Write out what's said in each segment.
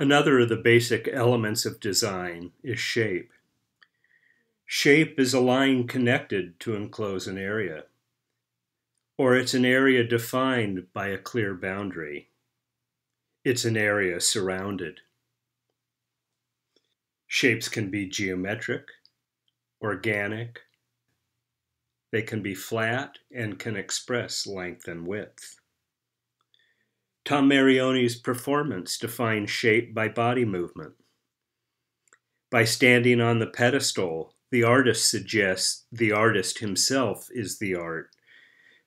Another of the basic elements of design is shape. Shape is a line connected to enclose an area, or it's an area defined by a clear boundary. It's an area surrounded. Shapes can be geometric, organic, they can be flat and can express length and width. Tom Marioni's performance defines shape by body movement. By standing on the pedestal, the artist suggests the artist himself is the art.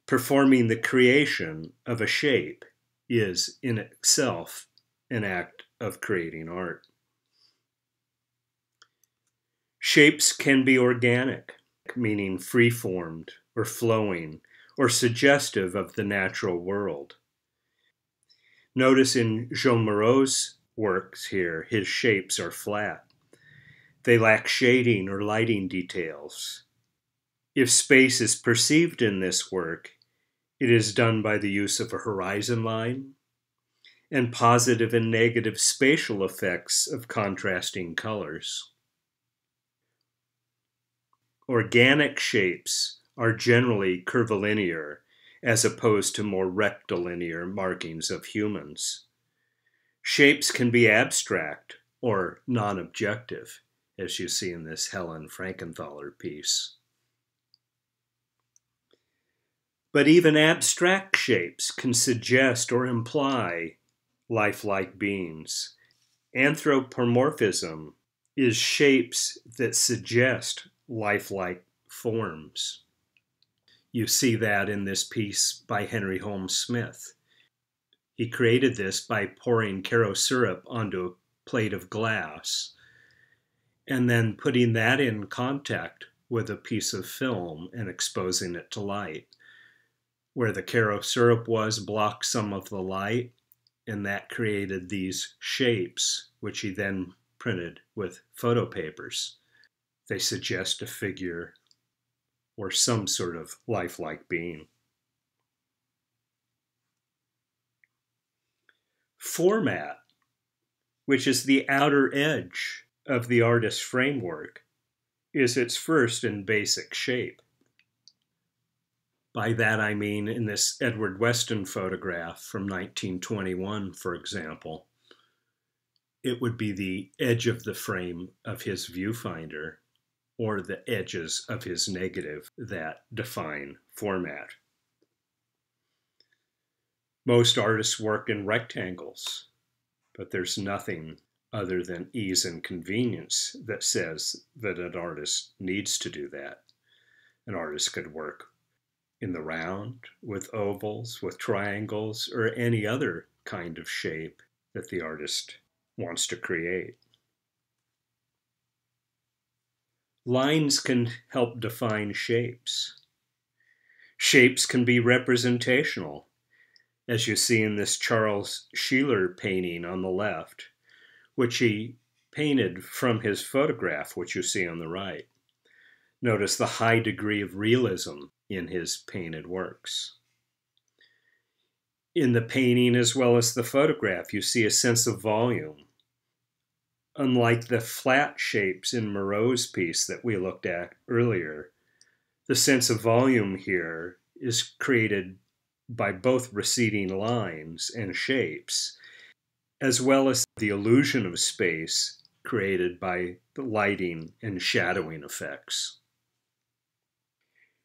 Performing the creation of a shape is in itself an act of creating art. Shapes can be organic, meaning free formed or flowing or suggestive of the natural world. Notice in Jean Moreau's works here, his shapes are flat. They lack shading or lighting details. If space is perceived in this work, it is done by the use of a horizon line and positive and negative spatial effects of contrasting colors. Organic shapes are generally curvilinear as opposed to more rectilinear markings of humans. Shapes can be abstract or non objective as you see in this Helen Frankenthaler piece. But even abstract shapes can suggest or imply lifelike beings. Anthropomorphism is shapes that suggest lifelike forms. You see that in this piece by Henry Holmes Smith. He created this by pouring Karo syrup onto a plate of glass and then putting that in contact with a piece of film and exposing it to light. Where the Karo syrup was blocked some of the light, and that created these shapes, which he then printed with photo papers. They suggest a figure or some sort of lifelike being. Format, which is the outer edge of the artist's framework is its first and basic shape. By that I mean in this Edward Weston photograph from 1921, for example, it would be the edge of the frame of his viewfinder or the edges of his negative that define format. Most artists work in rectangles, but there's nothing other than ease and convenience that says that an artist needs to do that. An artist could work in the round, with ovals, with triangles, or any other kind of shape that the artist wants to create. Lines can help define shapes. Shapes can be representational, as you see in this Charles Sheeler painting on the left which he painted from his photograph, which you see on the right. Notice the high degree of realism in his painted works. In the painting as well as the photograph, you see a sense of volume. Unlike the flat shapes in Moreau's piece that we looked at earlier, the sense of volume here is created by both receding lines and shapes as well as the illusion of space created by the lighting and shadowing effects.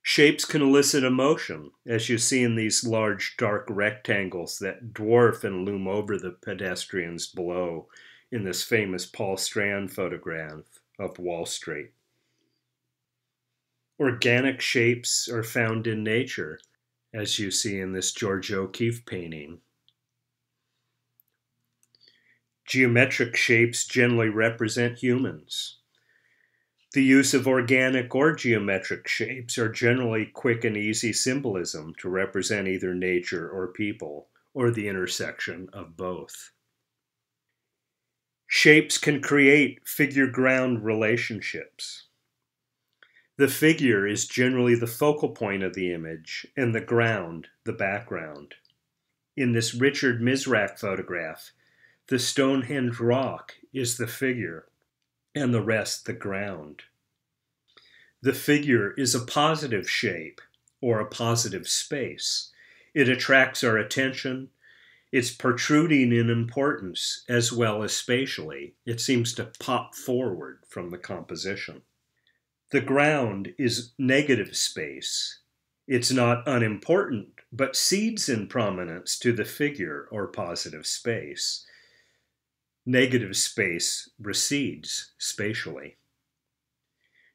Shapes can elicit emotion, as you see in these large dark rectangles that dwarf and loom over the pedestrians below in this famous Paul Strand photograph of Wall Street. Organic shapes are found in nature, as you see in this Georgia O'Keeffe painting. Geometric shapes generally represent humans. The use of organic or geometric shapes are generally quick and easy symbolism to represent either nature or people, or the intersection of both. Shapes can create figure ground relationships. The figure is generally the focal point of the image, and the ground, the background. In this Richard Misrach photograph, The Stonehenge rock is the figure, and the rest the ground. The figure is a positive shape or a positive space. It attracts our attention. It's protruding in importance as well as spatially. It seems to pop forward from the composition. The ground is negative space. It's not unimportant, but cedes in prominence to the figure or positive space. Negative space recedes spatially.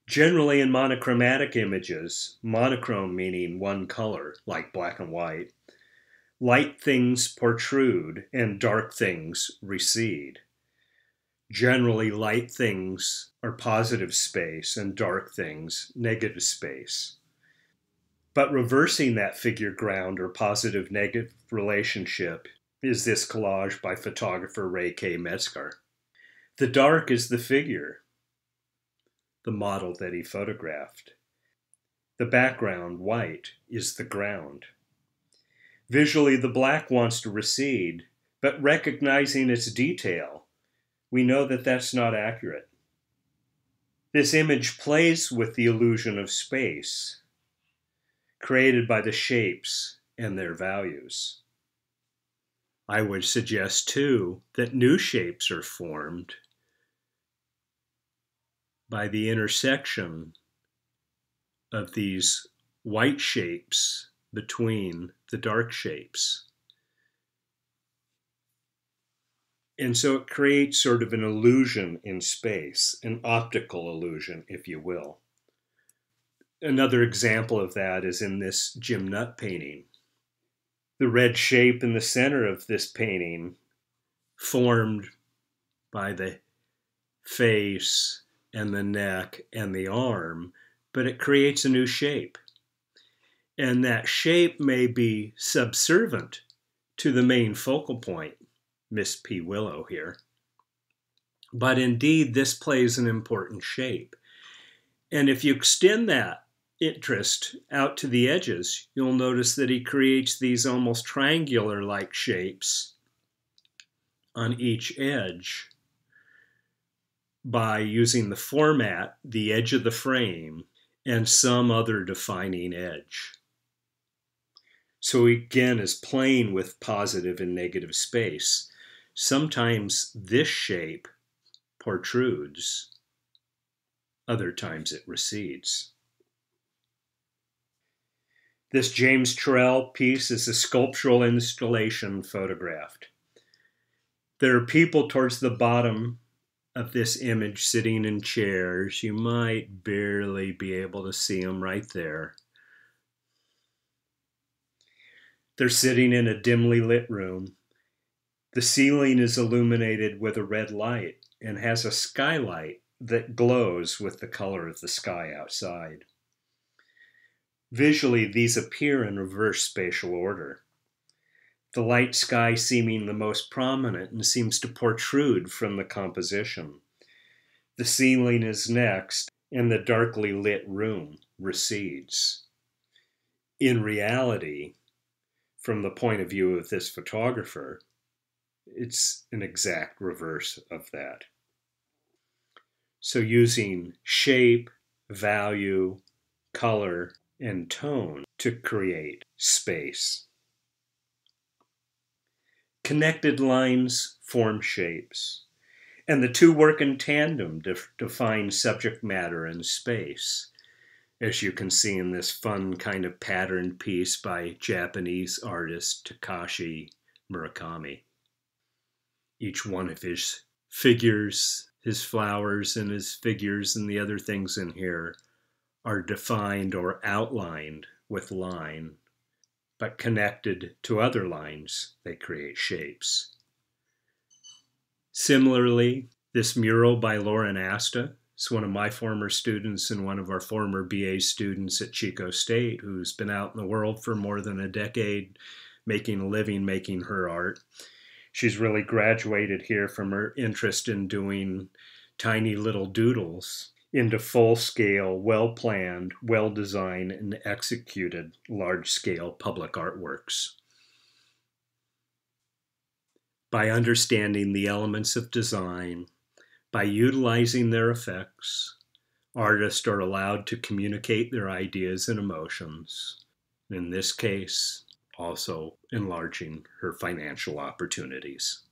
Generally, in monochromatic images, monochrome meaning one color, like black and white, light things protrude and dark things recede. Generally, light things are positive space and dark things negative space. But reversing that figure ground or positive negative relationship is this collage by photographer Ray K. Metzker. The dark is the figure, the model that he photographed. The background, white, is the ground. Visually, the black wants to recede, but recognizing its detail, we know that that's not accurate. This image plays with the illusion of space, created by the shapes and their values. I would suggest, too, that new shapes are formed by the intersection of these white shapes between the dark shapes. And so it creates sort of an illusion in space, an optical illusion, if you will. Another example of that is in this Jim Nutt painting. The red shape in the center of this painting, formed by the face and the neck and the arm, but it creates a new shape. And that shape may be subservient to the main focal point, Miss P. Willow here. But indeed, this plays an important shape. And if you extend that interest out to the edges, you'll notice that he creates these almost triangular like shapes on each edge by using the format, the edge of the frame, and some other defining edge. So again is playing with positive and negative space. Sometimes this shape protrudes, other times it recedes. This James Turrell piece is a sculptural installation photographed. There are people towards the bottom of this image sitting in chairs. You might barely be able to see them right there. They're sitting in a dimly lit room. The ceiling is illuminated with a red light and has a skylight that glows with the color of the sky outside. Visually, these appear in reverse spatial order. The light sky seeming the most prominent and seems to protrude from the composition. The ceiling is next, and the darkly lit room recedes. In reality, from the point of view of this photographer, it's an exact reverse of that. So, using shape, value, color, and tone to create space. Connected lines form shapes, and the two work in tandem to define subject matter and space as you can see in this fun kind of patterned piece by Japanese artist Takashi Murakami. Each one of his figures, his flowers and his figures and the other things in here are defined or outlined with line, but connected to other lines, they create shapes. Similarly, this mural by Lauren Asta it's one of my former students and one of our former BA students at Chico State who's been out in the world for more than a decade making a living making her art. She's really graduated here from her interest in doing tiny little doodles into full scale, well planned, well designed, and executed large scale public artworks. By understanding the elements of design, by utilizing their effects, artists are allowed to communicate their ideas and emotions. In this case, also enlarging her financial opportunities.